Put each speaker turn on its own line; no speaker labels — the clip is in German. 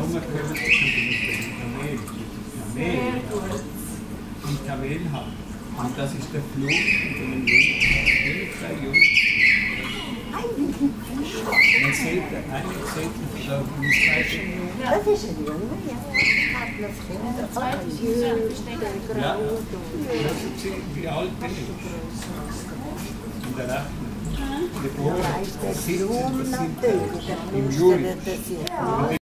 Sommer kommen sie zum Kamel. Kamel. Und Kamel haben. Und das ist der Flug von einem Jungen. Zwei Jungen. Man sieht, eigentlich sieht man da Fußreiche.
Das ist ein Junge, ja.
Ist ein
Ja, das wie alt bin ist. In der Rechnung. Geboren 17. Das Im Juli.
das.